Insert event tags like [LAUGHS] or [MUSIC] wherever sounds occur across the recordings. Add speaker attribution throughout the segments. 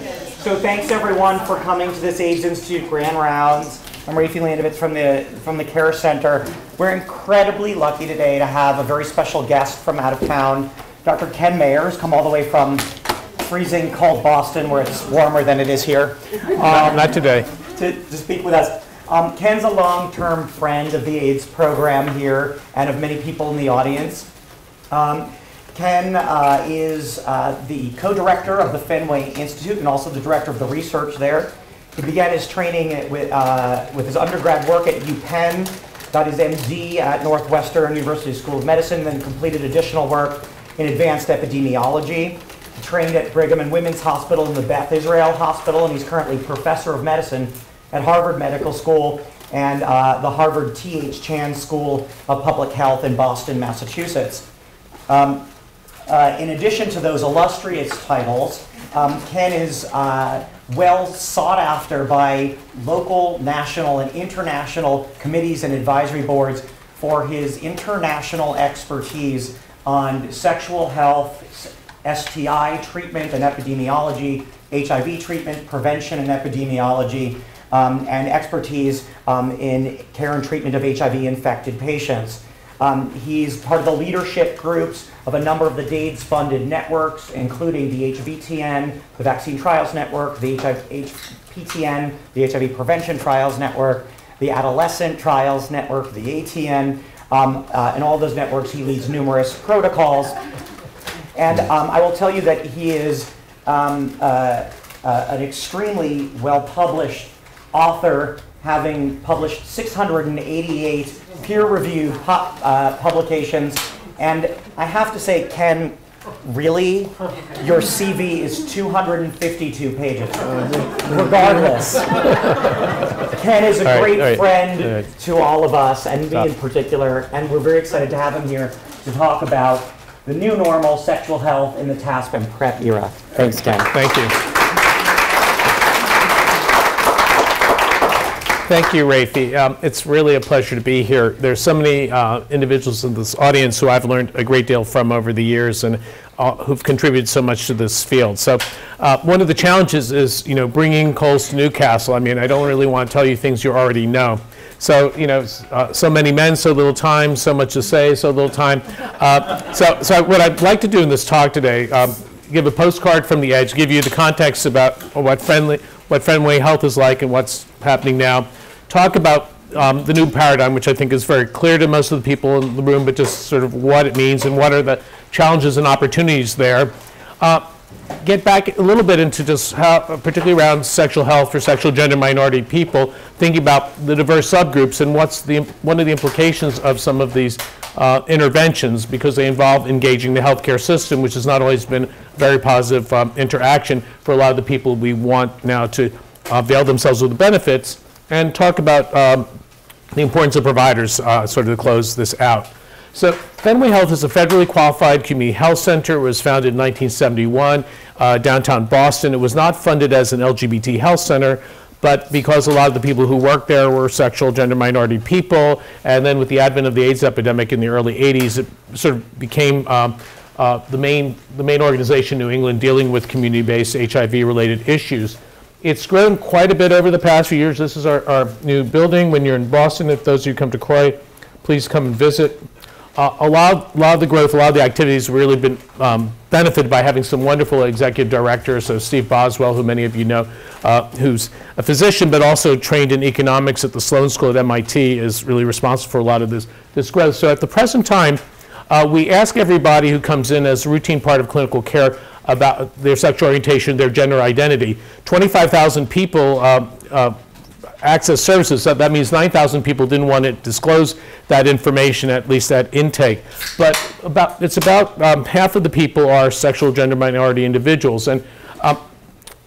Speaker 1: So thanks everyone for coming to this AIDS Institute Grand Rounds. I'm Rafi Landovitz from the, from the Care Center. We're incredibly lucky today to have a very special guest from out of town. Dr. Ken Mayer has come all the way from freezing cold Boston where it's warmer than it is here.
Speaker 2: Um, Not today.
Speaker 1: To, to speak with us. Um, Ken's a long-term friend of the AIDS program here and of many people in the audience. Um, Ken uh, is uh, the co-director of the Fenway Institute and also the director of the research there. He began his training with, uh, with his undergrad work at UPenn, got his MD at Northwestern University School of Medicine, then completed additional work in advanced epidemiology. He trained at Brigham and Women's Hospital and the Beth Israel Hospital, and he's currently professor of medicine at Harvard Medical School and uh, the Harvard T.H. Chan School of Public Health in Boston, Massachusetts. Um, uh, in addition to those illustrious titles, um, Ken is uh, well sought after by local, national, and international committees and advisory boards for his international expertise on sexual health, STI treatment and epidemiology, HIV treatment, prevention and epidemiology, um, and expertise um, in care and treatment of HIV infected patients. Um, he's part of the leadership groups of a number of the DAIDS funded networks, including the HVTN, the Vaccine Trials Network, the HIV, HPTN, the HIV Prevention Trials Network, the Adolescent Trials Network, the ATN, um, uh, and all those networks he leads numerous protocols. And um, I will tell you that he is um, uh, uh, an extremely well published author having published 688 peer-reviewed uh, publications. And I have to say, Ken, really, your CV is 252 pages. Regardless, Ken is a
Speaker 2: right,
Speaker 1: great
Speaker 2: right,
Speaker 1: friend
Speaker 2: right.
Speaker 1: to all of us, and me in particular. And we're very excited to have him here to talk about the new normal sexual health in the TASP and PrEP era. Thanks, Ken.
Speaker 2: Thank you. Thank you, Rafi. Um, it's really a pleasure to be here. There's so many uh, individuals in this audience who I've learned a great deal from over the years and uh, who've contributed so much to this field. So uh, one of the challenges is, you know, bringing coals to Newcastle. I mean, I don't really want to tell you things you already know. So, you know, uh, so many men, so little time, so much to say, so little time. Uh, so, so what I'd like to do in this talk today, um, give a postcard from the edge, give you the context about what friendly, what Fenway Health is like and what's happening now. Talk about um, the new paradigm, which I think is very clear to most of the people in the room, but just sort of what it means and what are the challenges and opportunities there. Uh, get back a little bit into just how, particularly around sexual health for sexual gender minority people, thinking about the diverse subgroups and what's the one of the implications of some of these uh, interventions because they involve engaging the healthcare system, which has not always been very positive um, interaction for a lot of the people we want now to avail themselves of the benefits, and talk about um, the importance of providers, uh, sort of to close this out. So Fenway Health is a federally qualified community health center. It was founded in 1971, uh, downtown Boston. It was not funded as an LGBT health center, but because a lot of the people who worked there were sexual gender minority people, and then with the advent of the AIDS epidemic in the early 80s, it sort of became um, uh, the, main, the main organization in New England dealing with community-based HIV-related issues. It's grown quite a bit over the past few years. This is our, our new building. When you're in Boston, if those of you come to CROI, please come and visit. Uh, a, lot, a lot of the growth, a lot of the activities really been um, benefited by having some wonderful executive directors. So Steve Boswell, who many of you know, uh, who's a physician but also trained in economics at the Sloan School at MIT, is really responsible for a lot of this, this growth. So at the present time, uh, we ask everybody who comes in as a routine part of clinical care about their sexual orientation, their gender identity. 25,000 people uh, uh, access services. So that means 9,000 people didn't want to disclose that information, at least that intake. But about, it's about um, half of the people are sexual gender minority individuals. And um,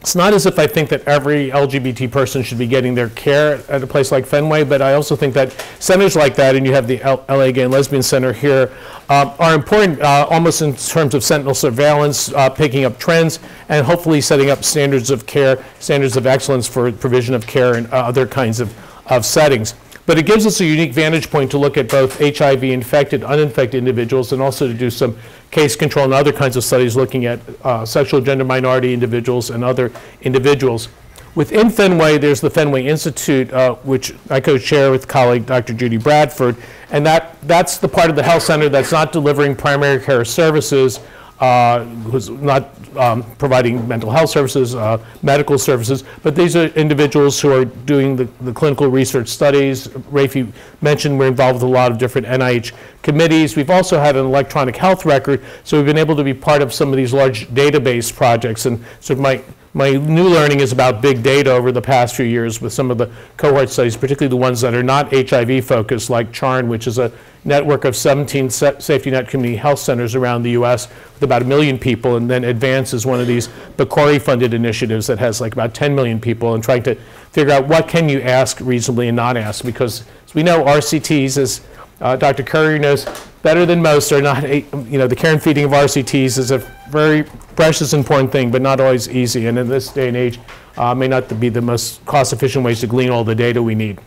Speaker 2: it's not as if I think that every LGBT person should be getting their care at a place like Fenway, but I also think that centers like that, and you have the L LA Gay and Lesbian Center here, um, are important uh, almost in terms of sentinel surveillance, uh, picking up trends, and hopefully setting up standards of care, standards of excellence for provision of care in uh, other kinds of, of settings. But it gives us a unique vantage point to look at both HIV infected, uninfected individuals, and also to do some case control and other kinds of studies looking at uh, sexual gender minority individuals and other individuals. Within Fenway, there's the Fenway Institute, uh, which I co-chair with colleague Dr. Judy Bradford, and that, that's the part of the health center that's not delivering primary care services, uh, who's not um, providing mental health services, uh, medical services, but these are individuals who are doing the, the clinical research studies. Rafi mentioned we're involved with a lot of different NIH committees. We've also had an electronic health record, so we've been able to be part of some of these large database projects. And so my my new learning is about big data over the past few years with some of the cohort studies, particularly the ones that are not HIV focused, like CHARN, which is a network of 17 safety net community health centers around the US with about a million people, and then ADVANCE is one of these PCORI funded initiatives that has like about 10 million people, and trying to figure out what can you ask reasonably and not ask, because as we know, RCTs, as uh, Dr. Currier knows better than most, are not, a, you know, the care and feeding of RCTs is a very precious, important thing, but not always easy, and in this day and age, uh, may not be the most cost-efficient ways to glean all the data we need.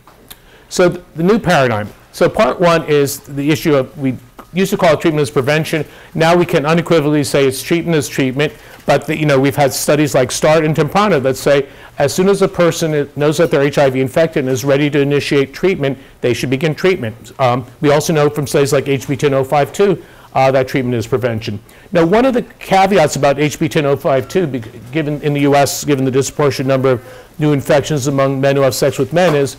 Speaker 2: So th the new paradigm. So part one is the issue of, we used to call it treatment as prevention. Now we can unequivocally say it's treatment as treatment. But the, you know, we've had studies like START and Temprano that say as soon as a person knows that they're HIV infected and is ready to initiate treatment, they should begin treatment. Um, we also know from studies like HPTN 052 uh, that treatment is prevention. Now, one of the caveats about HPTN 052, given in the U.S., given the disproportionate number of new infections among men who have sex with men, is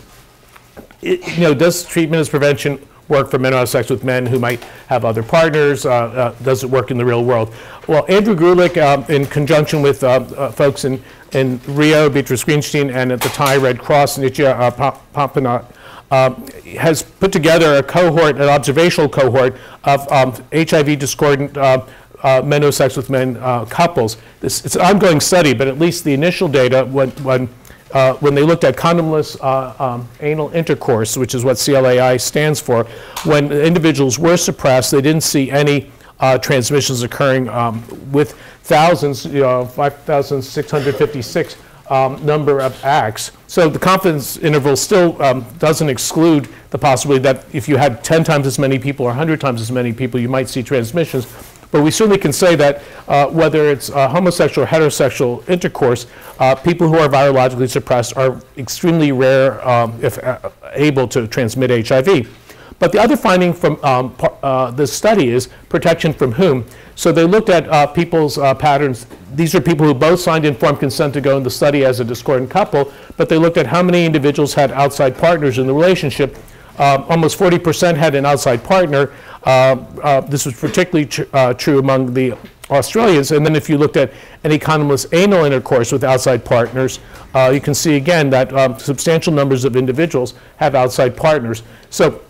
Speaker 2: it, you know, does treatment as prevention work for men who have sex with men who might have other partners? Uh, uh, does it work in the real world? Well, Andrew Grulich, uh, in conjunction with uh, uh, folks in, in Rio, Beatriz Grinsztejn, and at the Thai Red Cross, Nittaya uh, Pompanat, um, has put together a cohort, an observational cohort of um, HIV discordant uh, uh, men who have sex with men couples. This, it's an ongoing study, but at least the initial data when, when uh, when they looked at condomless uh, um, anal intercourse, which is what CLAI stands for, when individuals were suppressed, they didn't see any uh, transmissions occurring um, with thousands, you know, 5,656 um, number of acts. So the confidence interval still um, doesn't exclude the possibility that if you had 10 times as many people or 100 times as many people, you might see transmissions. But we certainly can say that uh, whether it's uh, homosexual or heterosexual intercourse, uh, people who are virologically suppressed are extremely rare um, if uh, able to transmit HIV. But the other finding from um, uh, this study is protection from whom. So they looked at uh, people's patterns. These are people who both signed informed consent to go in the study as a discordant couple, but they looked at how many individuals had outside partners in the relationship. almost 40% had an outside partner, this was particularly tr uh, true among the Australians. And then if you looked at any condomless anal intercourse with outside partners, uh, you can see again that um, substantial numbers of individuals have outside partners. So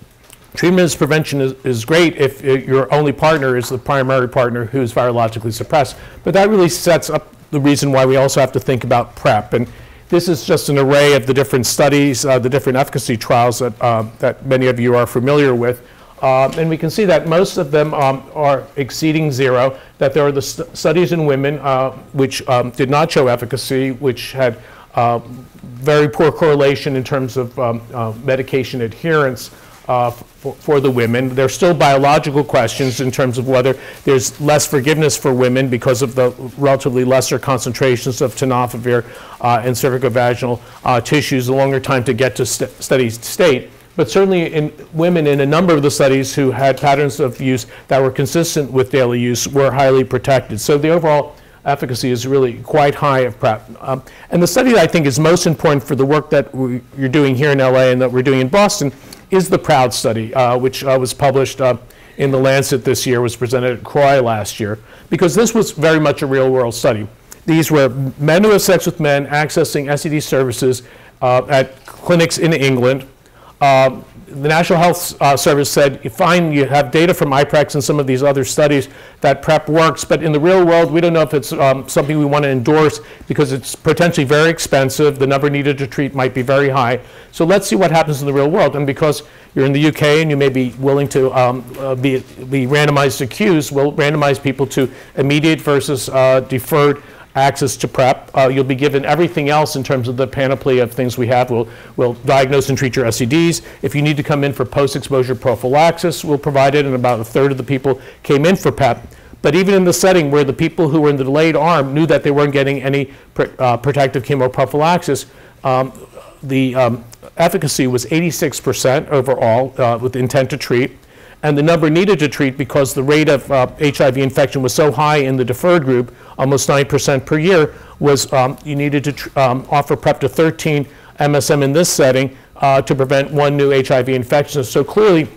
Speaker 2: treatment as prevention is, is great if your only partner is the primary partner who's virologically suppressed. But that really sets up the reason why we also have to think about PrEP. And this is just an array of the different studies, uh, the different efficacy trials that, uh, that many of you are familiar with. Uh, and we can see that most of them um, are exceeding zero, that there are the st studies in women uh, which um, did not show efficacy, which had uh, very poor correlation in terms of um, uh, medication adherence uh, for, for, the women. There are still biological questions in terms of whether there's less forgiveness for women because of the relatively lesser concentrations of tenofovir uh, and cervicovaginal tissues, a longer time to get to st steady state but certainly in women in a number of the studies who had patterns of use that were consistent with daily use were highly protected. So the overall efficacy is really quite high of PrEP. Um, and the study that I think is most important for the work that we, you're doing here in LA and that we're doing in Boston is the PROUD study, uh, which uh, was published uh, in The Lancet this year, was presented at CROI last year, because this was very much a real world study. These were men who have sex with men accessing STD services uh, at clinics in England uh, the National Health uh, Service said, fine, you have data from IPREX and some of these other studies that PrEP works, but in the real world, we don't know if it's um, something we want to endorse because it's potentially very expensive. The number needed to treat might be very high. So let's see what happens in the real world. And because you're in the UK and you may be willing to um, uh, be, be randomized to Qs, we'll randomize people to immediate versus uh, deferred access to PrEP. Uh, You'll be given everything else in terms of the panoply of things we have. We'll, we'll diagnose and treat your STDs. If you need to come in for post-exposure prophylaxis, we'll provide it, and about a third of the people came in for PEP. But even in the setting where the people who were in the delayed arm knew that they weren't getting any pr- uh, protective chemoprophylaxis, um, the um, efficacy was 86% overall uh, with intent to treat. And the number needed to treat because the rate of uh, HIV infection was so high in the deferred group, almost 9% per year, was um, you needed to um, offer PrEP to 13 MSM in this setting uh, to prevent one new HIV infection. So clearly,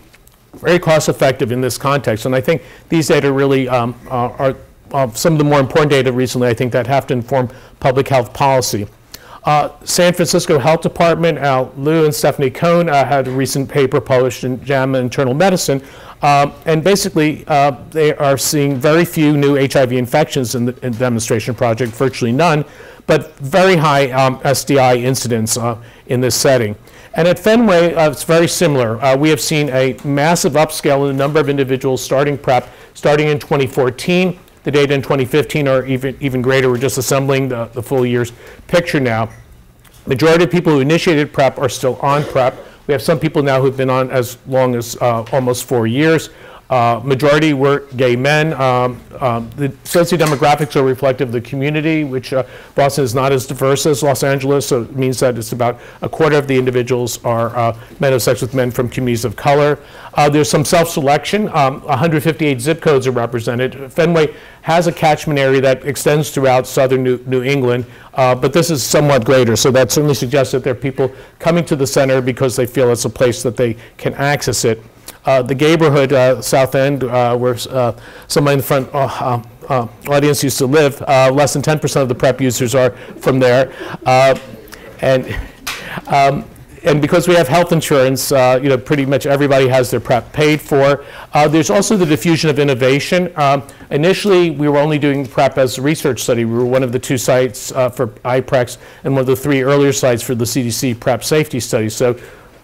Speaker 2: very cost effective in this context. And I think these data really um, are, are uh, some of the more important data recently, I think, that have to inform public health policy. Uh, San Francisco Health Department, Al Liu and Stephanie Cohen uh, had a recent paper published in JAMA Internal Medicine. Um, and basically, uh, they are seeing very few new HIV infections in the, in demonstration project, virtually none, but very high um, STI incidence uh, in this setting. And at Fenway, uh, it's very similar. Uh, we have seen a massive upscale in the number of individuals starting PrEP starting in 2014. The data in 2015 are even, even greater. We're just assembling the, the full year's picture now. Majority of people who initiated PrEP are still on PrEP. We have some people now who've been on as long as uh, almost four years. Uh, majority were gay men. Um, um, the sociodemographics are reflective of the community, which uh, Boston is not as diverse as Los Angeles, so it means that it's about a quarter of the individuals are uh, men of sex with men from communities of color. Uh, there's some self-selection. Um, 158 zip codes are represented. Fenway has a catchment area that extends throughout southern New, New England, uh, but this is somewhat greater. So that certainly suggests that there are people coming to the center because they feel it's a place that they can access it. Uh, the neighborhood, uh, South End, uh, where uh, somebody in the front uh, audience used to live, less than 10% of the PrEP users are from there. And, um, and because we have health insurance, you know, pretty much everybody has their PrEP paid for. There's also the diffusion of innovation. Um, initially, we were only doing PrEP as a research study. We were one of the two sites for IPREX and one of the three earlier sites for the CDC PrEP safety study. So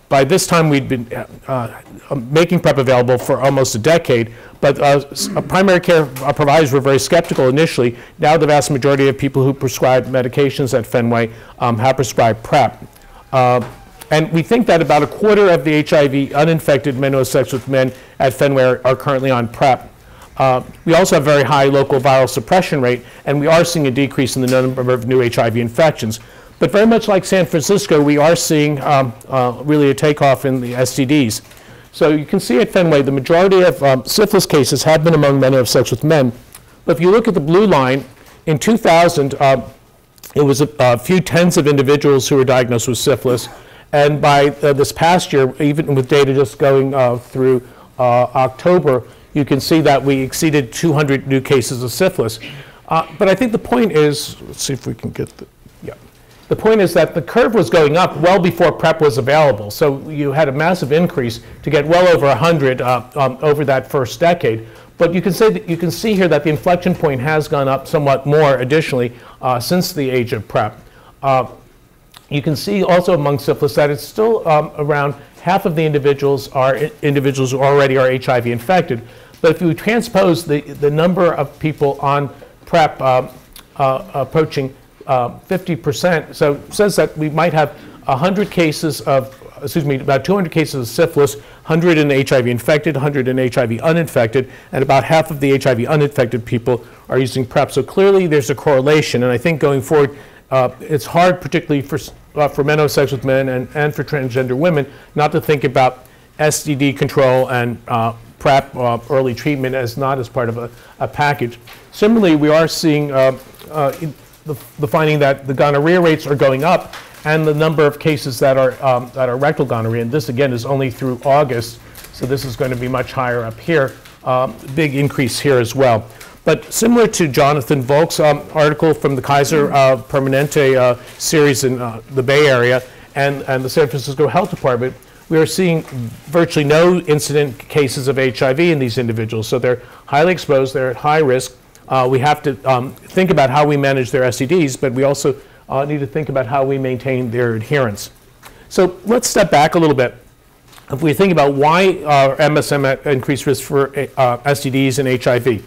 Speaker 2: by this time, we'd been uh, uh, making PrEP available for almost a decade, but uh, uh, primary care providers were very skeptical initially. Now, the vast majority of people who prescribe medications at Fenway um, have prescribed PrEP. Uh, and we think that about a quarter of the HIV uninfected men who have sex with men at Fenway are, are currently on PrEP. Uh, we also have very high local viral suppression rate, and we are seeing a decrease in the number of new HIV infections. But very much like San Francisco, we are seeing um, uh, really a takeoff in the STDs. So you can see at Fenway, the majority of um, syphilis cases have been among men who have sex with men. But if you look at the blue line, in 2000, uh, it was a, a few tens of individuals who were diagnosed with syphilis. And by uh, this past year, even with data just going uh, through uh, October, you can see that we exceeded 200 new cases of syphilis. Uh, but I think the point is, let's see if we can get the. The point is that the curve was going up well before PrEP was available. So you had a massive increase to get well over 100 uh, um, over that first decade. But you can say that you can see here that the inflection point has gone up somewhat more additionally uh, since the age of PrEP. Uh, you can see also among syphilis that it's still um, around half of the individuals are individuals who already are HIV infected. But if you transpose the, the number of people on PrEP um, uh, approaching uh, 50%, so says that we might have 100 cases of, excuse me, about 200 cases of syphilis, 100 in HIV infected, 100 in HIV uninfected, and about half of the HIV uninfected people are using PrEP. So clearly there's a correlation, and I think going forward, uh, it's hard, particularly for, uh, for men sex with men and, and for transgender women, not to think about STD control and uh, PrEP, uh, early treatment, as not as part of a, a package. Similarly, we are seeing uh, uh, the, the finding that the gonorrhea rates are going up and the number of cases that are, um, that are rectal gonorrhea, and this again is only through August, so this is going to be much higher up here. Um, big increase here as well. But similar to Jonathan Volk's um, article from the Kaiser uh, Permanente uh, series in uh, the Bay Area and, and the San Francisco Health Department, we are seeing virtually no incident cases of HIV in these individuals. So they're highly exposed, they're at high risk. Uh, we have to um, think about how we manage their STDs, but we also uh, need to think about how we maintain their adherence. So let's step back a little bit. If we think about why are MSM at increased risk for uh, STDs and HIV,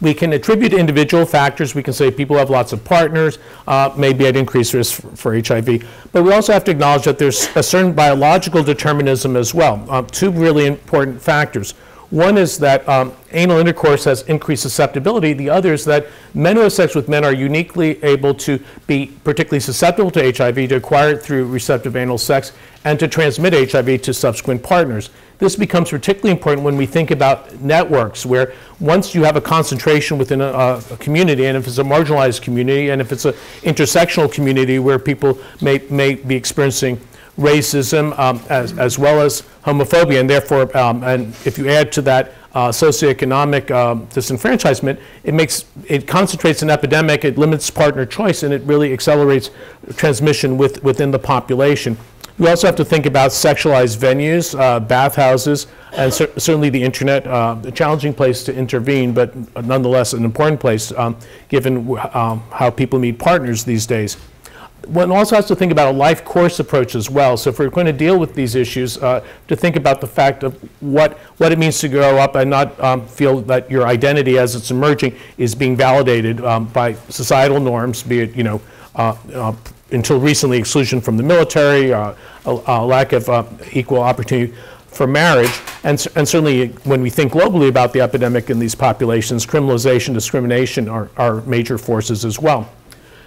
Speaker 2: We can attribute individual factors. We can say people have lots of partners, uh, maybe at increased risk for, for, HIV. But we also have to acknowledge that there's a certain biological determinism as well. Um, two really important factors. One is that um, anal intercourse has increased susceptibility. The other is that men who have sex with men are uniquely able to be particularly susceptible to HIV, to acquire it through receptive anal sex, and to transmit HIV to subsequent partners. This becomes particularly important when we think about networks, where once you have a concentration within a, a community, and if it's a marginalized community, and if it's an intersectional community where people may, may be experiencing racism um, as, as well as homophobia, and therefore, um, and if you add to that uh, socioeconomic um, disenfranchisement, it makes it concentrates an epidemic, it limits partner choice, and it really accelerates transmission with, within the population. We also have to think about sexualized venues, uh, bathhouses, and cer certainly the internet, uh, a challenging place to intervene, but nonetheless an important place um, given um, how people meet partners these days one also has to think about a life course approach as well. So if we're going to deal with these issues, uh, to think about the fact of what, what it means to grow up and not um, feel that your identity as it's emerging is being validated um, by societal norms, be it, you know, uh, uh, until recently exclusion from the military, uh, a, a, lack of uh, equal opportunity for marriage, and, and, certainly when we think globally about the epidemic in these populations, criminalization, discrimination are, are major forces as well.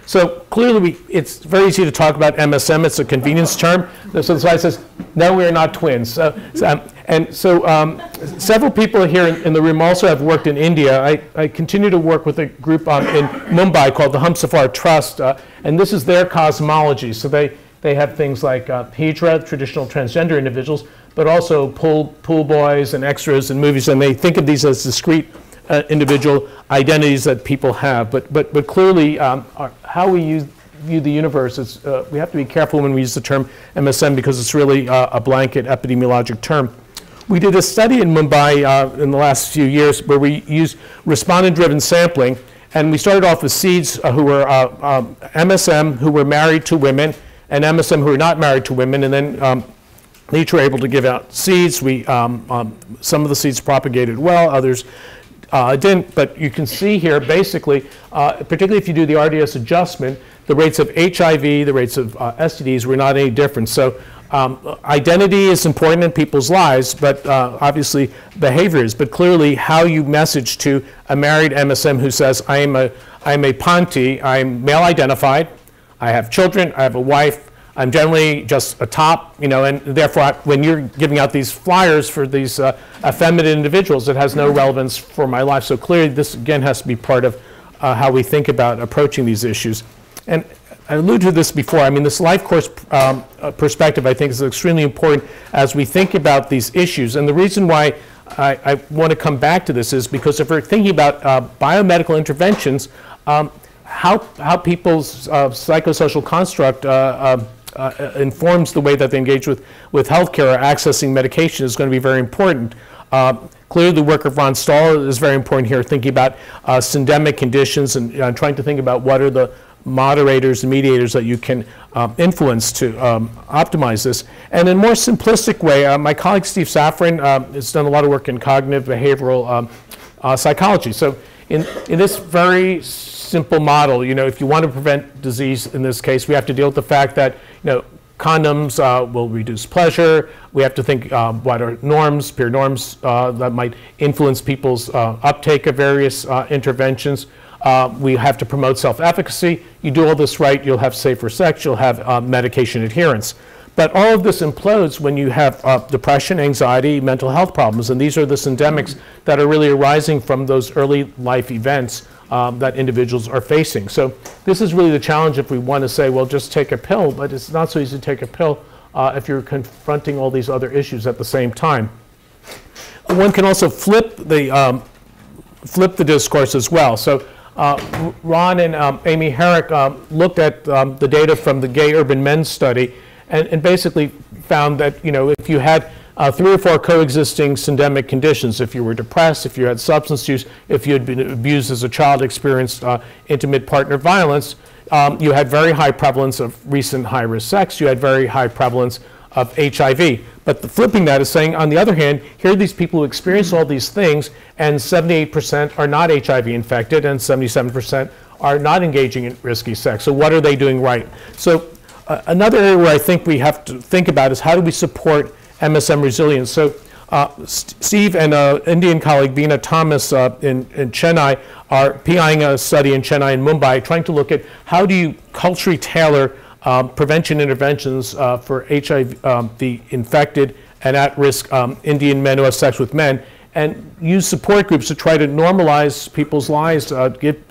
Speaker 2: So clearly, we, it's very easy to talk about MSM. It's a convenience term. So the slide says, no, we are not twins. So, um, and so um, several people here in, in, the room also have worked in India. I, I continue to work with a group um, in Mumbai called the Humsafar Trust, uh, and this is their cosmology. So they, they have things like uh, Hijra, traditional transgender individuals, but also pool, pool boys and extras in movies, and they think of these as discrete uh, individual identities that people have. But, but, but clearly, um, our, how we use, view the universe is uh, we have to be careful when we use the term MSM because it's really uh, a blanket epidemiologic term. We did a study in Mumbai uh, in the last few years where we used respondent-driven sampling, and we started off with seeds uh, who were um, uh, MSM who were married to women, and MSM who were not married to women, and then um, were able to give out seeds. We, um, um, some of the seeds propagated well, others uh, didn't, but you can see here basically, uh, particularly if you do the RDS adjustment, the rates of HIV, the rates of uh, STDs were not any different. So um, identity is important in people's lives, but uh, obviously behavior is. But clearly, how you message to a married MSM who says, I am a, I am a Panthi, I'm male identified, I have children, I have a wife, I'm generally just a top, you know, and therefore when you're giving out these flyers for these uh, effeminate individuals, it has no relevance for my life. So clearly this again has to be part of uh, how we think about approaching these issues. And I alluded to this before. I mean, this life course um, uh, perspective, I think, is extremely important as we think about these issues. And the reason why I, I want to come back to this is because if we're thinking about uh, biomedical interventions, um, how, how people's uh, psychosocial construct uh, uh, informs the way that they engage with, with healthcare or accessing medication is going to be very important. Uh, clearly, the work of Ron Stall is very important here, thinking about uh, syndemic conditions and uh, trying to think about what are the moderators and mediators that you can um, influence to um, optimize this. And in a more simplistic way, uh, my colleague Steve Safren um, has done a lot of work in cognitive behavioral um, uh, psychology. So in, in this very simple model. You know, if you want to prevent disease in this case, we have to deal with the fact that, you know, condoms uh, will reduce pleasure. We have to think um, what are norms, peer norms uh, that might influence people's uh, uptake of various uh, interventions. Uh, we have to promote self-efficacy. You do all this right, you'll have safer sex, you'll have uh, medication adherence. But all of this implodes when you have depression, anxiety, mental health problems, and these are the syndemics that are really arising from those early life events um, that individuals are facing. So this is really the challenge if we want to say, well, just take a pill, but it's not so easy to take a pill uh, if you're confronting all these other issues at the same time. One can also flip the, um, flip the discourse as well. So uh, Ron and um, Amy Herrick um, looked at um, the data from the Gay Urban Men study and, and basically found that, you know, if you had uh, three or four coexisting syndemic conditions, if you were depressed, if you had substance use, if you had been abused as a child, experienced uh, intimate partner violence, um, you had very high prevalence of recent high-risk sex, you had very high prevalence of HIV. But the flipping that is saying, on the other hand, here are these people who experience all these things, and 78% are not HIV infected, and 77% are not engaging in risky sex. So what are they doing right? So uh, another area where I think we have to think about is how do we support MSM resilience? So uh, Steve and an uh, Indian colleague, Beena Thomas uh, in, in, Chennai, are PIing a study in Chennai and Mumbai, trying to look at how do you culturally tailor um, prevention interventions uh, for HIV, um, the infected and at-risk um, Indian men who have sex with men, and use support groups to try to normalize people's lives, uh, give,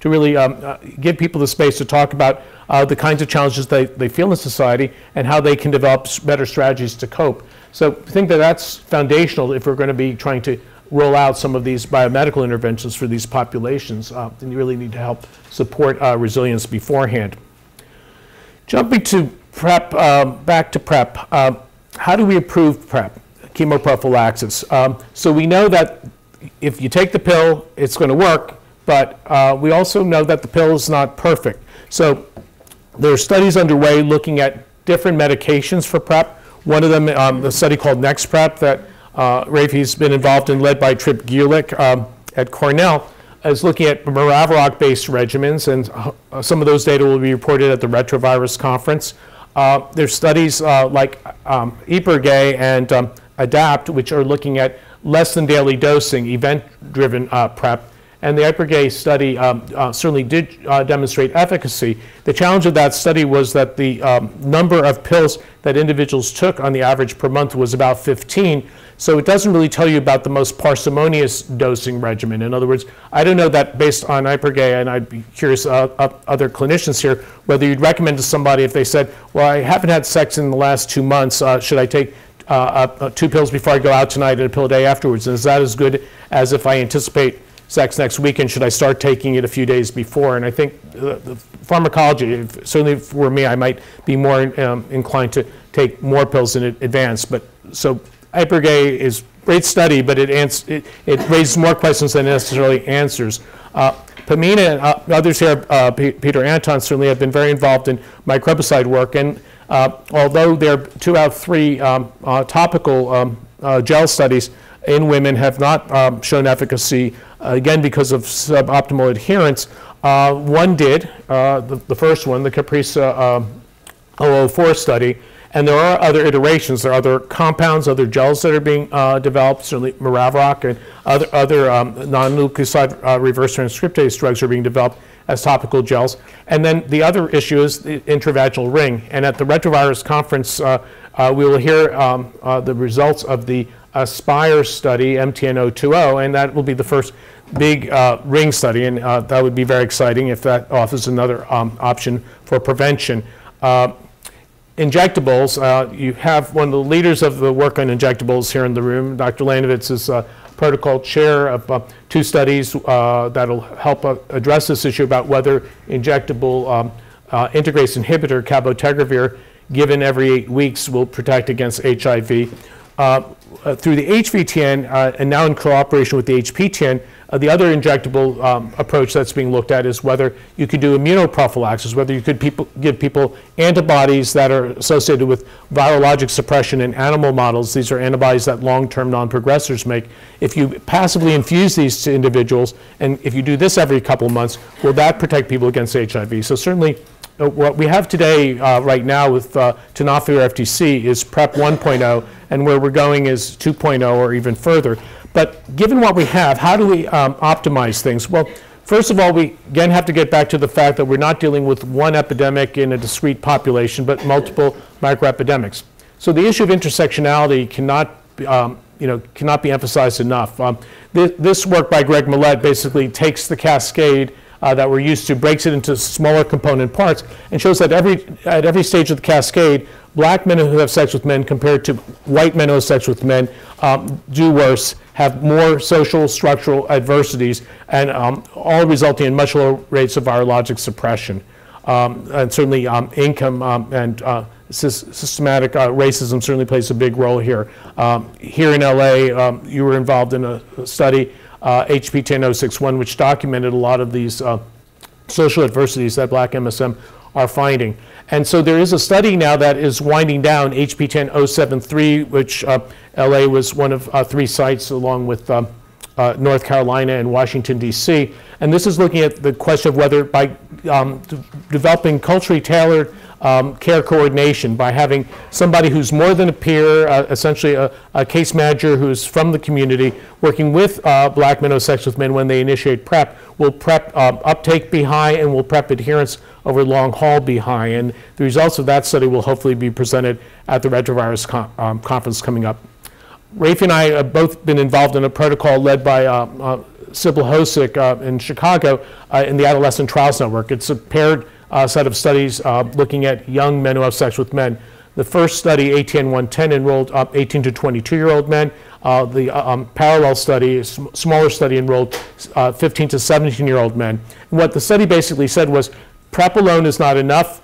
Speaker 2: to really um, uh, give people the space to talk about the kinds of challenges they, they feel in society and how they can develop better strategies to cope. So I think that that's foundational if we're going to be trying to roll out some of these biomedical interventions for these populations. Uh, then you really need to help support uh, resilience beforehand. Jumping to PrEP, uh, back to PrEP, uh, how do we improve PrEP, chemoprophylaxis? Um, so we know that if you take the pill, it's going to work, but uh, we also know that the pill is not perfect. So there are studies underway looking at different medications for PrEP. One of them, um, a study called NextPrep that uh, Rafi's been involved in, led by Trip Gulick um, at Cornell, is looking at Maraviroc-based regimens, and uh, some of those data will be reported at the Retrovirus Conference. Uh, there's studies uh, like um, and um, ADAPT, which are looking at less than daily dosing, event-driven uh, PrEP, and the IPERGAY study um, uh, certainly did uh, demonstrate efficacy. The challenge of that study was that the um, number of pills that individuals took on the average per month was about 15. So it doesn't really tell you about the most parsimonious dosing regimen. In other words, I don't know that based on IPERGAY, and I'd be curious uh, other clinicians here, whether you'd recommend to somebody if they said, well, I haven't had sex in the last two months, uh, should I take uh, uh, two pills before I go out tonight and a pill a day afterwards? And is that as good as if I anticipate sex next week, and should I start taking it a few days before? And I think the, the pharmacology, certainly for me, I might be more um, inclined to take more pills in advance. But so IPERGAY is great study, but it, it, it, raises more questions than it necessarily answers. Uh, Pamina and uh, others here, uh, Peter Anton, certainly have been very involved in microbicide work. And uh, although there are two out of three um, uh, topical um, uh, gel studies in women have not um, shown efficacy, again because of suboptimal adherence. Uh, one did, uh, the, the, first one, the CAPRISA uh, 004 study, and there are other iterations. There are other compounds, other gels that are being uh, developed, certainly Maraviroc and other, other um, non-nucleoside uh, reverse transcriptase drugs are being developed as topical gels. And then the other issue is the intravaginal ring. And at the retrovirus conference, uh, we will hear um, the results of the ASPIRE study, MTN-020, and that will be the first big uh, ring study, and uh, that would be very exciting if that offers another um, option for prevention. Uh, injectables, uh, you have one of the leaders of the work on injectables here in the room. Dr. Landovitz is protocol chair of uh, two studies uh, that'll help address this issue about whether injectable um, integrase inhibitor, cabotegravir, given every eight weeks will protect against HIV. Uh, through the HVTN uh, and now in cooperation with the HPTN, uh, the other injectable um, approach that's being looked at is whether you could do immunoprophylaxis, whether you could people, give people antibodies that are associated with virologic suppression in animal models. These are antibodies that long-term non-progressors make. If you passively infuse these to individuals, and if you do this every couple of months, will that protect people against HIV? So certainly uh, what we have today, uh, right now, with uh, tenofovir FTC is PrEP 1.0, and where we're going is 2.0 or even further. But given what we have, how do we um, optimize things? Well, first of all, we again have to get back to the fact that we're not dealing with one epidemic in a discrete population, but multiple microepidemics. So the issue of intersectionality cannot, um, you know, cannot be emphasized enough. Um, th this work by Greg Millett basically takes the cascade uh, that we're used to, breaks it into smaller component parts, and shows that every, at every stage of the cascade, black men who have sex with men compared to white men who have sex with men um, do worse, have more social structural adversities, and um, all resulting in much lower rates of virologic suppression. Um, and certainly um, income um, and uh, systematic uh, racism certainly plays a big role here. Um, here in LA, you were involved in a study uh, HPTN 061, which documented a lot of these uh, social adversities that black MSM are finding. And so there is a study now that is winding down, HPTN 073, which uh, LA was one of uh, three sites along with um, uh, North Carolina and Washington, D.C. And this is looking at the question of whether by um, developing culturally tailored um, care coordination, by having somebody who's more than a peer, uh, essentially a, a case manager who's from the community, working with uh, black men with men when they initiate PrEP, will PrEP uh, uptake be high and will PrEP adherence over long haul be high. And the results of that study will hopefully be presented at the retrovirus con- um, conference coming up. Rafe and I have both been involved in a protocol led by uh, uh, Sybil Hosek uh, in Chicago uh, in the Adolescent Trials Network. It's a paired uh, set of studies uh, looking at young men who have sex with men. The first study, ATN 110, enrolled up 18 to 22 year old men. The um, parallel study, sm- smaller study, enrolled uh, 15 to 17 year old men. And what the study basically said was PrEP alone is not enough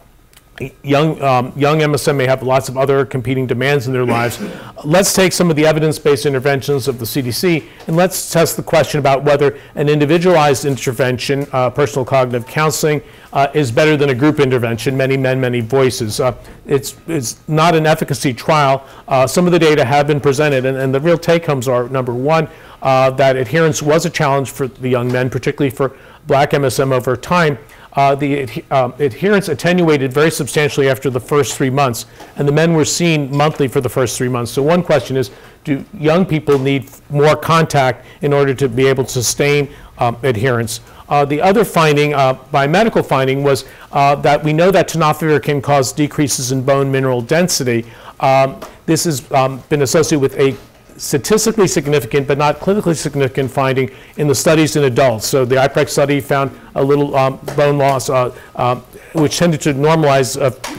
Speaker 2: young, um, young MSM may have lots of other competing demands in their lives. Let's take some of the evidence-based interventions of the CDC and let's test the question about whether an individualized intervention, uh, personal cognitive counseling, uh, is better than a group intervention, many men, many voices. Uh, it's, it's not an efficacy trial. Uh, some of the data have been presented and, and the real take-homes are, number one, uh, that adherence was a challenge for the young men, particularly for black MSM over time uh, the adhe- um, adherence attenuated very substantially after the first three months, and the men were seen monthly for the first three months. So one question is, do young people need more contact in order to be able to sustain um, adherence? Uh, the other finding, uh, by medical finding, was uh, that we know that tenofovir can cause decreases in bone mineral density. Um, this has um, been associated with a statistically significant but not clinically significant finding in the studies in adults. So the IPREX study found a little um, bone loss, uh, uh, which tended to normalize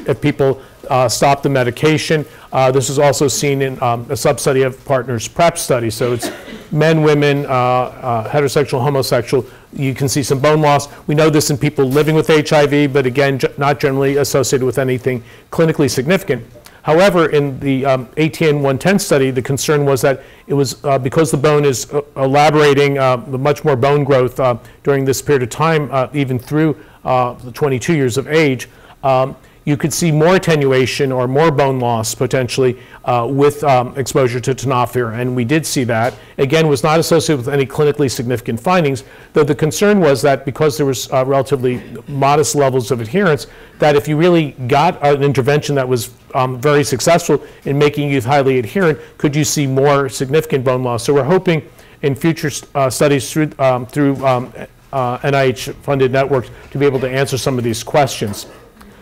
Speaker 2: if, people uh, stop the medication. Uh, this is also seen in um, a sub-study of partners PrEP study. So it's men, women, uh, uh, heterosexual, homosexual. You can see some bone loss. We know this in people living with HIV, but again, not generally associated with anything clinically significant. However, in the um, ATN 110 study, the concern was that it was uh, because the bone is uh, elaborating uh, much more bone growth uh, during this period of time, uh, even through uh, the 22 years of age. Um, you could see more attenuation or more bone loss potentially uh, with um, exposure to tenofovir, and we did see that. Again, was not associated with any clinically significant findings, though the concern was that because there was uh, relatively modest levels of adherence, that if you really got an intervention that was um, very successful in making youth highly adherent, could you see more significant bone loss? So we're hoping in future uh, studies through, um, through um, uh, NIH-funded networks to be able to answer some of these questions.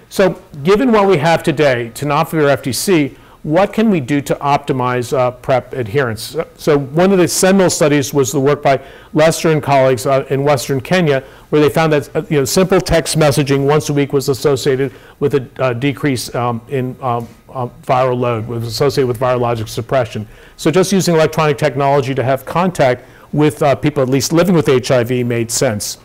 Speaker 2: So given what we have today, tenofovir FTC, what can we do to optimize uh, PrEP adherence? So one of the seminal studies was the work by Lester and colleagues uh, in Western Kenya, where they found that uh, you know, simple text messaging once a week was associated with a decrease um, in um, uh, viral load, was associated with virologic suppression. So just using electronic technology to have contact with uh, people at least living with HIV made sense.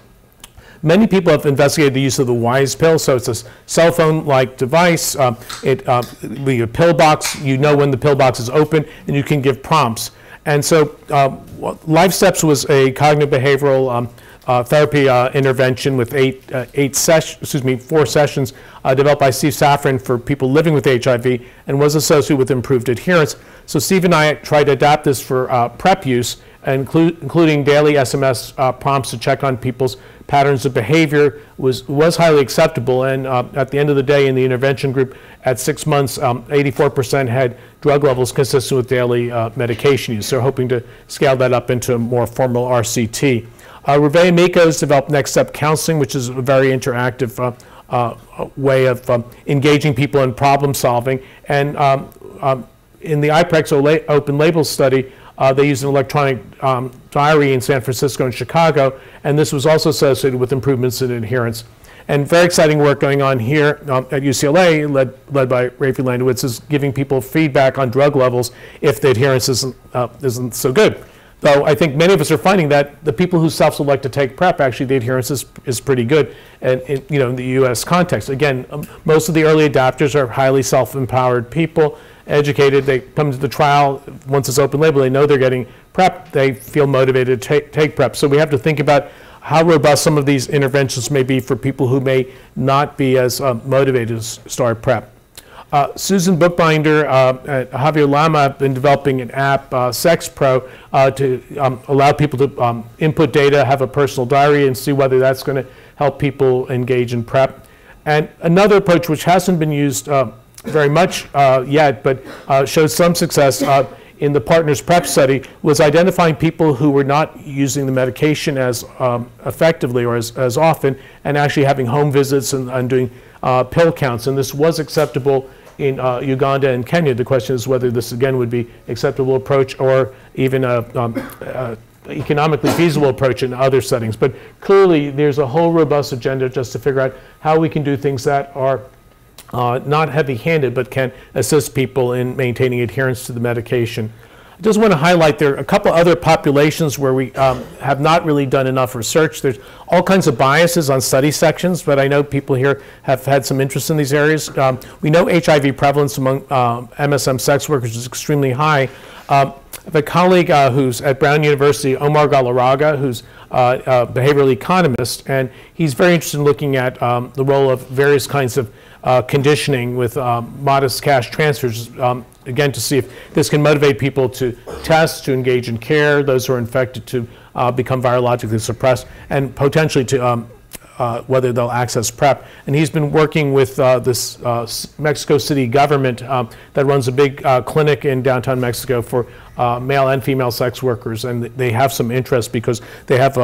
Speaker 2: Many people have investigated the use of the WISE pill, so it's a cell phone-like device. Um, it, uh, the pill box, you know when the pill box is open, and you can give prompts. And so, uh, Life Steps was a cognitive behavioral um, uh, therapy uh, intervention with eight, uh, eight sessions, excuse me, four sessions uh, developed by Steve Safren for people living with HIV and was associated with improved adherence. So Steve and I tried to adapt this for uh, PrEP use, inclu- including daily SMS uh, prompts to check on people's patterns of behavior was, was highly acceptable. And uh, at the end of the day, in the intervention group, at six months, um, 84% had drug levels consistent with daily uh, medication use. So, hoping to scale that up into a more formal RCT. Uh, Rivet Amico's developed Next Step Counseling, which is a very interactive uh, uh, way of um, engaging people in problem solving. And um, um, in the IPREX open label study, uh, they used an electronic um, diary in San Francisco and Chicago, and this was also associated with improvements in adherence. And very exciting work going on here um, at UCLA, led, led by Rafi Landovitz, is giving people feedback on drug levels if the adherence isn't, uh, isn't so good. Though I think many of us are finding that the people who self-select to take PrEP, actually the adherence is, is pretty good, and in, you know, in the U.S. context. Again, um, most of the early adapters are highly self-empowered people, educated. They come to the trial once it's open label. They know they're getting PrEP. They feel motivated to take, take PrEP. So we have to think about how robust some of these interventions may be for people who may not be as uh, motivated to start PrEP. Uh, Susan Buchbinder uh, Javier Lama have been developing an app, uh, SexPro, uh, to um, allow people to um, input data, have a personal diary, and see whether that's going to help people engage in PrEP. And another approach, which hasn't been used uh, very much uh, yet, but showed some success in the Partners PrEP study, was identifying people who were not using the medication as um, effectively or as, as often, and actually having home visits and, and doing pill counts. And this was acceptable in uh, Uganda and Kenya. The question is whether this again would be acceptable approach or even a, um, a economically feasible approach in other settings. But clearly, there's a whole robust agenda just to figure out how we can do things that are uh, not heavy-handed, but can assist people in maintaining adherence to the medication. I just want to highlight there are a couple other populations where we um, have not really done enough research. There's all kinds of biases on study sections, but I know people here have had some interest in these areas. Um, we know HIV prevalence among um, MSM sex workers is extremely high. Um, I have a colleague uh, who's at Brown University, Omar Galarraga, who's uh, a behavioral economist, and he's very interested in looking at um, the role of various kinds of uh, conditioning with um, modest cash transfers, um, again, to see if this can motivate people to test, to engage in care, those who are infected to uh, become virologically suppressed, and potentially to um, uh, whether they'll access PrEP. And he's been working with uh, this uh, Mexico City government um, that runs a big uh, clinic in downtown Mexico for uh, male and female sex workers. And they have some interest because they have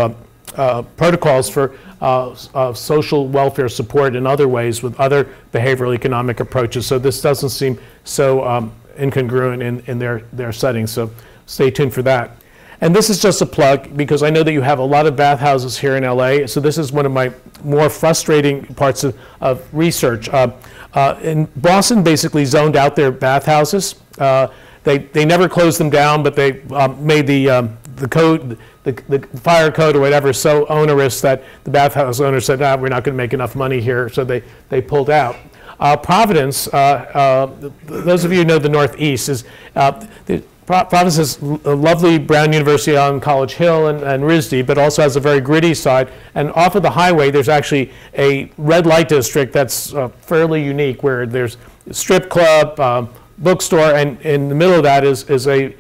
Speaker 2: uh, protocols for uh, uh, social welfare support in other ways with other behavioral economic approaches. So this doesn't seem so um, incongruent in, in their, their settings. So stay tuned for that. And this is just a plug because I know that you have a lot of bathhouses here in LA. So this is one of my more frustrating parts of, of research. Uh, uh, in Boston, basically zoned out their bathhouses. Uh, they, they never closed them down, but they um, made the, um, the code, the, the fire code or whatever so onerous that the bathhouse owner said, ah, we're not going to make enough money here, so they, they pulled out. Uh, Providence, uh, uh, those of you who know the Northeast, is uh, the, Providence has a lovely Brown University on College Hill and, and RISD, but also has a very gritty side. And off of the highway, there's actually a red light district that's uh, fairly unique, where there's strip club, um, bookstore, and in the middle of that is, is a,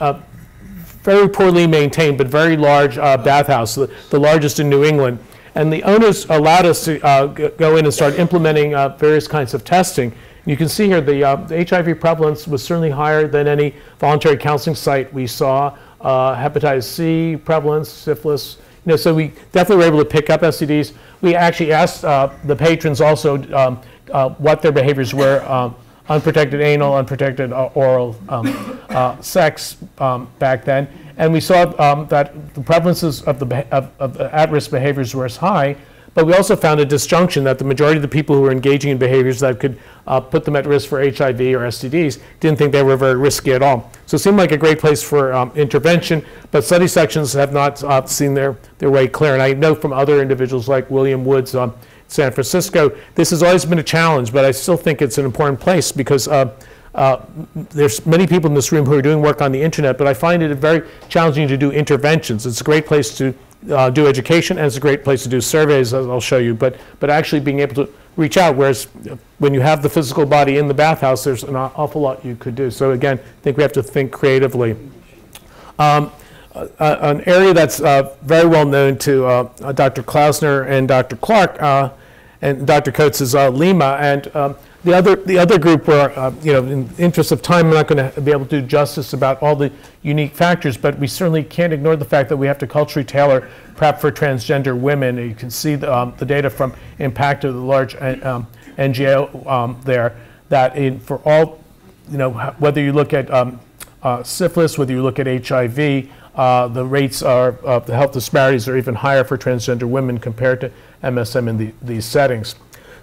Speaker 2: a very poorly maintained but very large uh, bathhouse, the, the, largest in New England. And the owners allowed us to uh, go in and start implementing uh, various kinds of testing. You can see here the, uh, the, HIV prevalence was certainly higher than any voluntary counseling site we saw. Uh, hepatitis C prevalence, syphilis. You know, so we definitely were able to pick up STDs. We actually asked uh, the patrons also um, what their behaviors were um, unprotected anal, unprotected uh, oral um, uh, sex um, back then. And we saw um, that the prevalences of the, of, of at-risk behaviors were as high, but we also found a disjunction that the majority of the people who were engaging in behaviors that could uh, put them at risk for HIV or STDs didn't think they were very risky at all. So it seemed like a great place for um, intervention, but study sections have not uh, seen their, their way clear. And I know from other individuals like William Woods, um, San Francisco. This has always been a challenge, but I still think it's an important place because uh, uh, there's many people in this room who are doing work on the internet, but I find it very challenging to do interventions. It's a great place to uh, do education, and it's a great place to do surveys, as I'll show you, but, but actually being able to reach out, whereas when you have the physical body in the bathhouse, there's an awful lot you could do. So again, I think we have to think creatively. Um, uh, an area that's uh, very well known to uh, Dr. Klausner and Dr. Clark uh, and Dr. Coates is uh, Lima. And um, the other the other group were, uh, you know, in the interest of time, I'm not going to be able to do justice about all the unique factors, but we certainly can't ignore the fact that we have to culturally tailor PrEP for transgender women. You can see the, um, the data from Impact of the large uh, um, NGO um, there that in, for all, you know, whether you look at um, uh, syphilis, whether you look at HIV, uh, the rates are, uh, the health disparities are even higher for transgender women compared to MSM in the, these settings.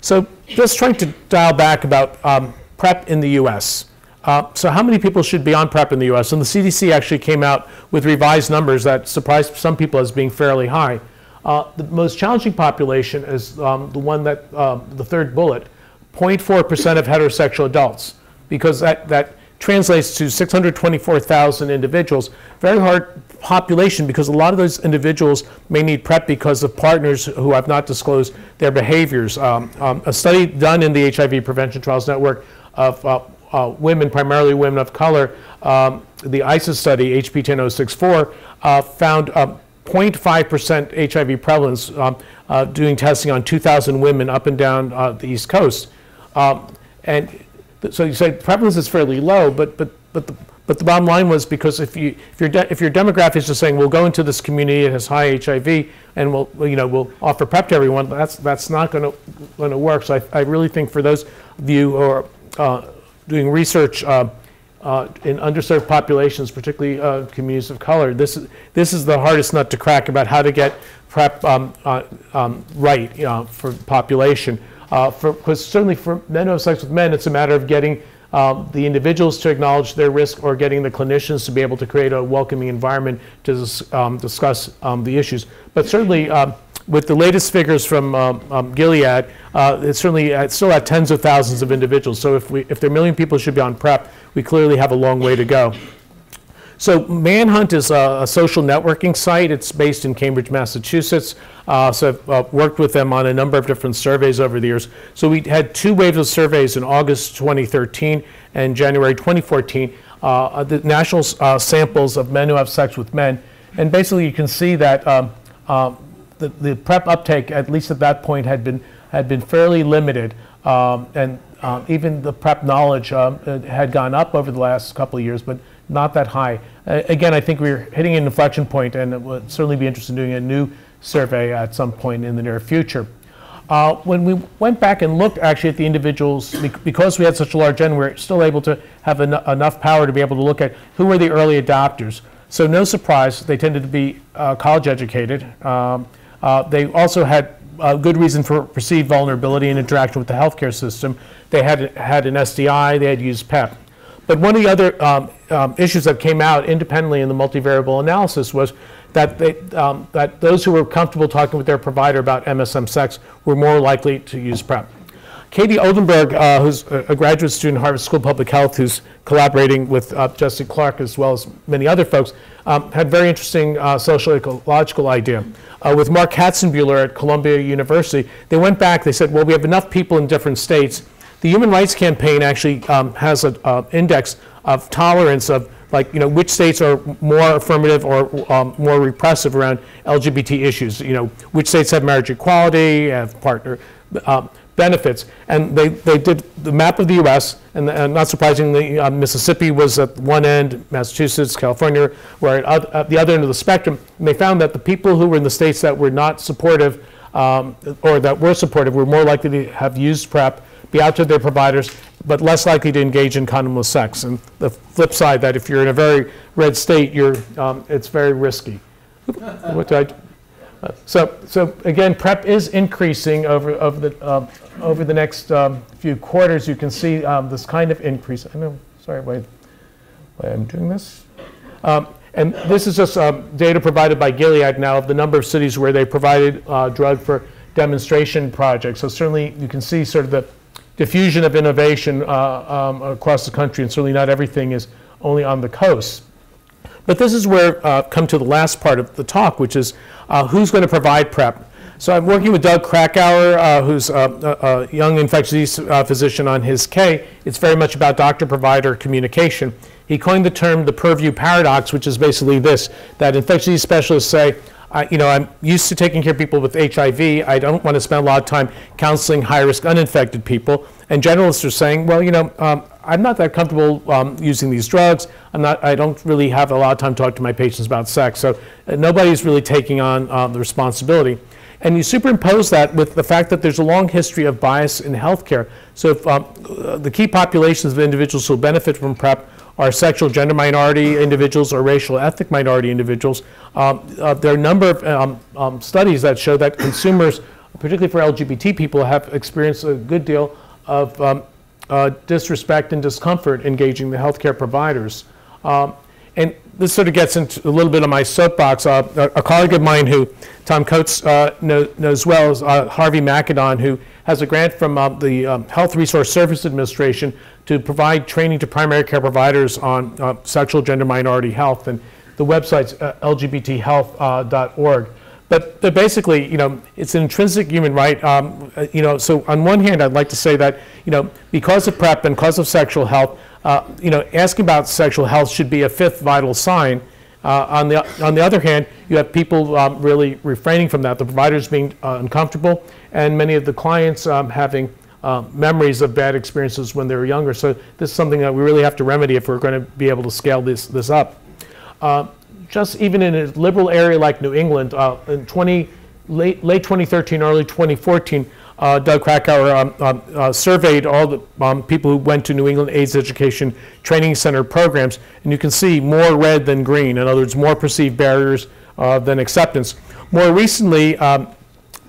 Speaker 2: So just trying to dial back about um, PrEP in the US. Uh, so how many people should be on PrEP in the US? And the CDC actually came out with revised numbers that surprised some people as being fairly high. Uh, the most challenging population is um, the one that, um, the third bullet, 0.4% of heterosexual adults, because that, that translates to 624,000 individuals. Very hard population because a lot of those individuals may need PrEP because of partners who have not disclosed their behaviors. Um, um, a study done in the HIV Prevention Trials Network of uh, uh, women, primarily women of color, um, the ISIS study, HPTN 064, uh, found 0.5% HIV prevalence um, uh, doing testing on 2,000 women up and down uh, the East Coast. Um, and so you say prevalence is fairly low, but, but, but, the, but the bottom line was because if, you, if, your if your demographic is just saying, we'll go into this community, it has high HIV, and we'll, you know, we'll offer PrEP to everyone, that's, that's not going to work. So I, I really think for those of you who are uh, doing research uh, uh, in underserved populations, particularly uh, communities of color. This is, this is the hardest nut to crack about how to get PrEP um, uh, um, right know, for population. Because uh, certainly for men who have sex with men, it's a matter of getting um, the individuals to acknowledge their risk or getting the clinicians to be able to create a welcoming environment to um, discuss um, the issues. But certainly, um, with the latest figures from um, um, Gilead, uh, it's certainly uh, it's still at tens of thousands of individuals. So if, we, if there are a million people should be on PrEP, we clearly have a long way to go. So Manhunt is a, a social networking site. It's based in Cambridge, Massachusetts. Uh, so I've uh, worked with them on a number of different surveys over the years. So we had two waves of surveys in August 2013 and January 2014, uh, the national uh, samples of men who have sex with men. And basically you can see that um, um the, the PrEP uptake, at least at that point, had been, had been fairly limited. Um, and um, even the PrEP knowledge um, had gone up over the last couple of years, but not that high. Uh, again, I think we're hitting an inflection point, and it would certainly be interested in doing a new survey at some point in the near future. Uh, when we went back and looked actually at the individuals, because we had such a large N, we are still able to have en enough power to be able to look at who were the early adopters. So no surprise, they tended to be uh, college educated. Um, uh, they also had a good reason for perceived vulnerability in interaction with the healthcare system. They had had an STI, they had used PEP. But one of the other um, um, issues that came out independently in the multivariable analysis was that, they, um, that those who were comfortable talking with their provider about MSM sex were more likely to use PrEP. Katie Oldenburg, uh, who's a graduate student at Harvard School of Public Health, who's collaborating with uh, Jesse Clark as well as many other folks, um, had very interesting uh, social ecological idea. Uh, with Mark Hatzenbuehler at Columbia University, they went back, they said, well, we have enough people in different states. The Human Rights Campaign actually um, has an index of tolerance of like, you know, which states are more affirmative or um, more repressive around LGBT issues. You know, which states have marriage equality, have partner, um, benefits. And they, they did the map of the US, and, and not surprisingly, uh, Mississippi was at one end, Massachusetts, California were at, at, the other end of the spectrum. And they found that the people who were in the states that were not supportive um, or that were supportive were more likely to have used PrEP, be out to their providers, but less likely to engage in condomless sex. And the flip side, that if you're in a very red state, you're, um, it's very risky. [LAUGHS] what I so, so again, PrEP is increasing over, over, the, uh, over the next um, few quarters. You can see um, this kind of increase. I know, sorry, why, why I'm doing this. Um, and this is just uh, data provided by Gilead now of the number of cities where they provided uh, drug for demonstration projects. So certainly you can see sort of the diffusion of innovation uh, um, across the country, and certainly not everything is only on the coast. But this is where uh, come to the last part of the talk, which is uh, who's going to provide PrEP. So I'm working with Doug Krakower, uh, who's a, a, young infectious disease uh, physician on his K. It's very much about doctor-provider communication. He coined the term the purview paradox, which is basically this, that infectious disease specialists say, you know, I'm used to taking care of people with HIV. I don't want to spend a lot of time counseling high-risk uninfected people. And generalists are saying, well, you know, um, I'm not that comfortable um, using these drugs. I'm not, I don't really have a lot of time to talk to my patients about sex. So uh, nobody's really taking on uh, the responsibility. And you superimpose that with the fact that there's a long history of bias in healthcare. So if um, uh, the key populations of individuals who benefit from PrEP are sexual gender minority individuals or racial ethnic minority individuals, um, uh, there are a number of um, um, studies that show that consumers, particularly for LGBT people, have experienced a good deal of um, uh, disrespect and discomfort engaging the healthcare providers. Um, and this sort of gets into a little bit of my soapbox. Uh, a, a, colleague of mine who Tom Coates uh, know, knows well is uh, Harvey Makadon, who has a grant from uh, the um, Health Resource Service Administration to provide training to primary care providers on uh, sexual gender minority health. And the website's uh, lgbthealth.org. But, but basically, you know, it's an intrinsic human right. Um, you know, so on one hand, I'd like to say that, you know, because of PrEP and because of sexual health, uh, you know, asking about sexual health should be a fifth vital sign. Uh, on the on the other hand, you have people um, really refraining from that. The providers being uh, uncomfortable, and many of the clients um, having uh, memories of bad experiences when they were younger. So this is something that we really have to remedy if we're going to be able to scale this this up. Uh, just even in a liberal area like New England, uh, in 20, late, late 2013, early 2014, uh, Doug Krakower um, um, uh, surveyed all the um, people who went to New England AIDS Education Training Center programs, and you can see more red than green. In other words, more perceived barriers uh, than acceptance. More recently, um,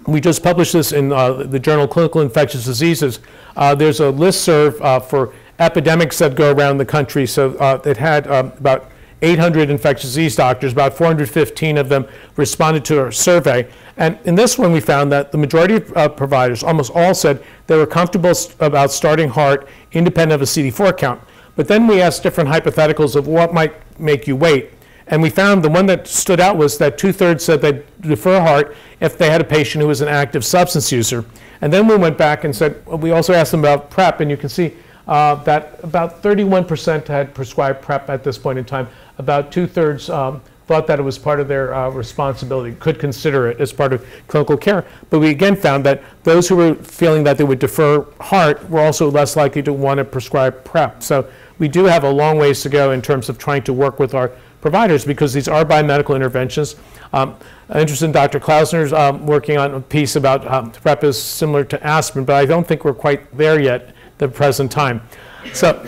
Speaker 2: we just published this in uh, the journal Clinical Infectious Diseases. Uh, there's a list serve for epidemics that go around the country. So it had um, about 800 infectious disease doctors, about 415 of them responded to our survey. And in this one, we found that the majority of uh, providers, almost all, said they were comfortable st- about starting HAART independent of a CD4 count. But then we asked different hypotheticals of what might make you wait. And we found the one that stood out was that two thirds said they'd defer HAART if they had a patient who was an active substance user. And then we went back and said, well, we also asked them about PrEP, and you can see uh, that about 31% had prescribed PrEP at this point in time. About two thirds um, thought that it was part of their uh, responsibility, could consider it as part of clinical care. But we again found that those who were feeling that they would defer HAART were also less likely to want to prescribe PrEP. So we do have a long ways to go in terms of trying to work with our providers because these are biomedical interventions. Um, I'm interested in Dr. Klausner's um, working on a piece about um, PrEP is similar to aspirin, but I don't think we're quite there yet at the present time. So,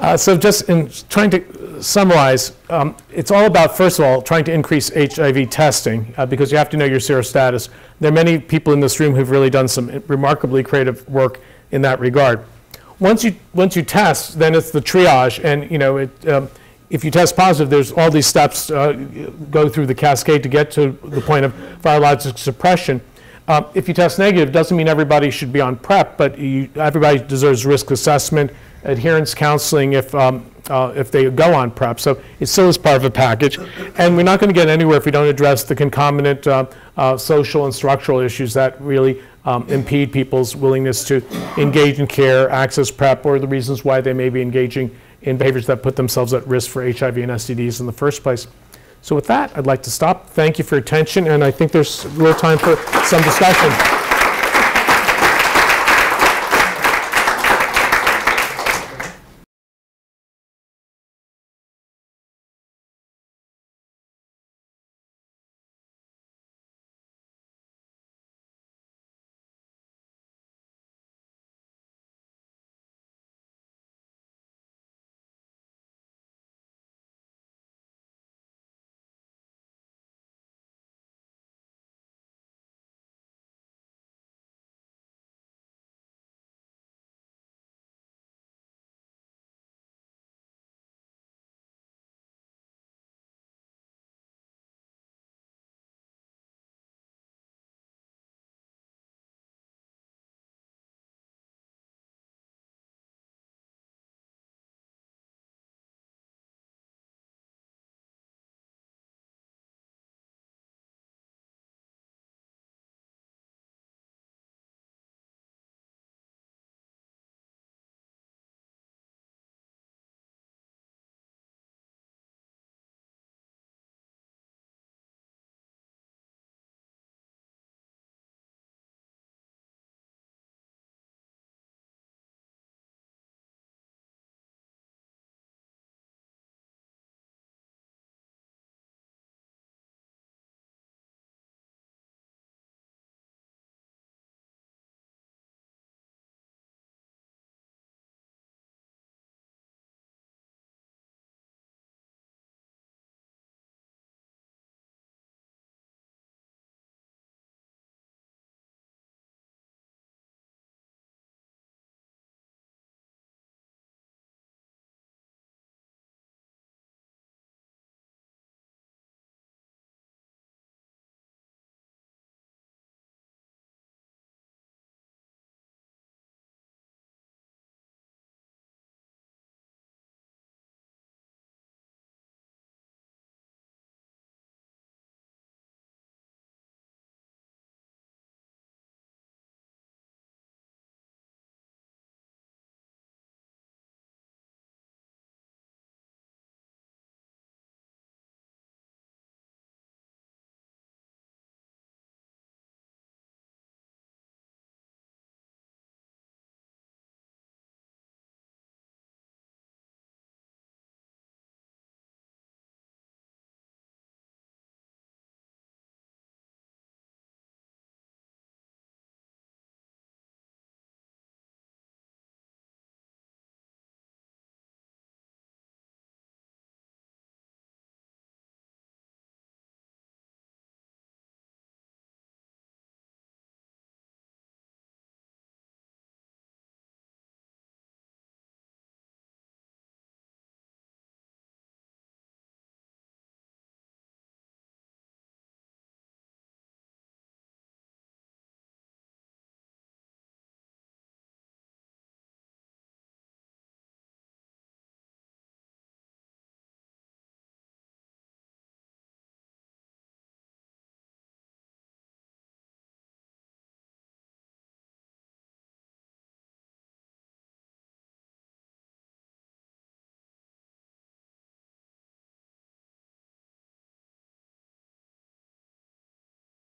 Speaker 2: uh, so just in trying to summarize, um, it's all about, first of all, trying to increase HIV testing uh, because you have to know your serostatus. There are many people in this room who've really done some remarkably creative work in that regard. Once you, once you test, then it's the triage, and you know, it, um, if you test positive, there's all these steps uh, go through the cascade to get to the point of virologic suppression. Um, if you test negative, doesn't mean everybody should be on PrEP, but you, everybody deserves risk assessment, adherence counseling if, um, uh, if they go on PrEP. So it still is part of a package. And we're not going to get anywhere if we don't address the concomitant uh, uh, social and structural issues that really um, impede people's willingness to engage in care, access PrEP, or the reasons why they may be engaging in behaviors that put themselves at risk for HIV and STDs in the first place. So with that, I'd like to stop. Thank you for your attention, and I think there's a little time for some discussion.